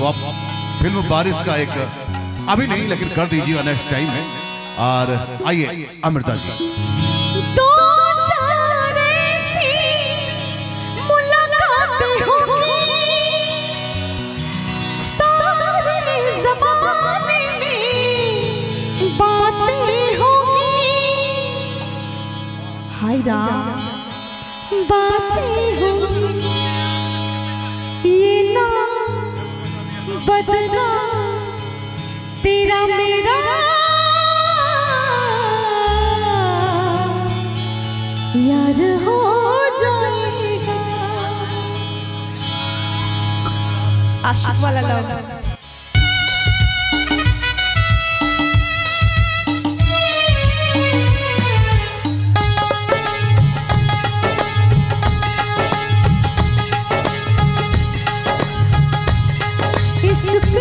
तो आप फ़िल्म बारिश का एक, अभी नहीं, लेकिन कर दीजिएगा नेक्स्ट टाइम में। और आइए, अमृता जी। राम, बातें होंगी। बदला तेरा मेरा। यार हो जाएगा। आशिक वाला लव